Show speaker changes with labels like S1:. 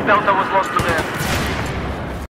S1: Objective Delta was lost to them.